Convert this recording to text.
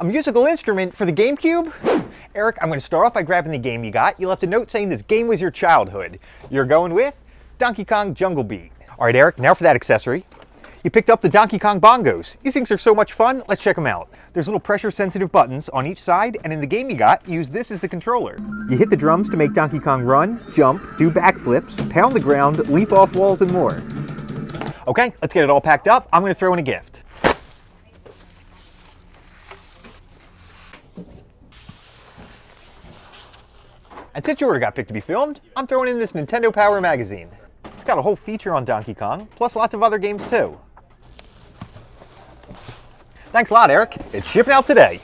A musical instrument for the GameCube? Eric, I'm going to start off by grabbing the game you got. You left a note saying this game was your childhood. You're going with Donkey Kong Jungle Beat. All right, Eric, now for that accessory. You picked up the Donkey Kong bongos. These things are so much fun, let's check them out. There's little pressure sensitive buttons on each side, and in the game you got, use this as the controller. You hit the drums to make Donkey Kong run, jump, do backflips, pound the ground, leap off walls, and more. Okay, let's get it all packed up. I'm gonna throw in a gift. And since your order got picked to be filmed, I'm throwing in this Nintendo Power magazine. It's got a whole feature on Donkey Kong, plus lots of other games too. Thanks a lot, Eric. It's shipping out today.